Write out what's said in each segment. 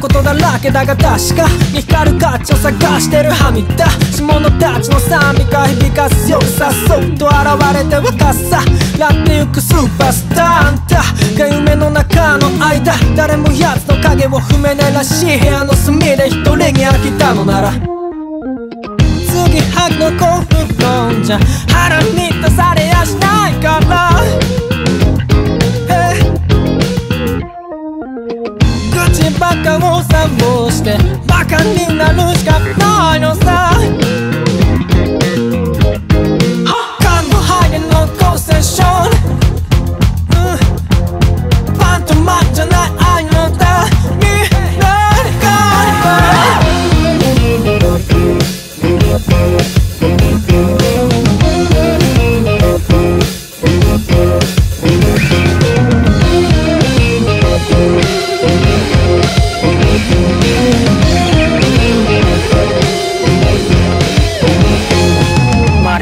ことだらけだが確かに光る価値を探してるはみだ。しのたちの賛美が響かすよさそっと現れて若さ。やってゆくスーパースターあんた。が夢の中の間。誰も奴の影を踏めないらしい部屋の隅で一人に飽きたのなら。次はぎの興奮論じゃ。腹にっかを探してバカになるしかないのさ。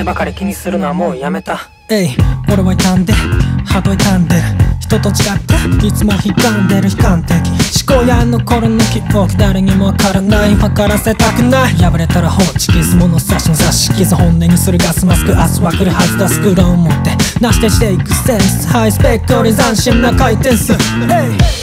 ばかり気にするのはもうやめた。えい俺は傷んでハート傷んでる人と違っていつも悲観でる悲観的思考やあの頃の記憶誰にもわからない。分からせたくない。破れたら放置傷物差しの差し傷本音にするガスマスク明日は来るはずだスクールを持ってなしてしていくセンス。ハイスペックより斬新な回転数。Hey!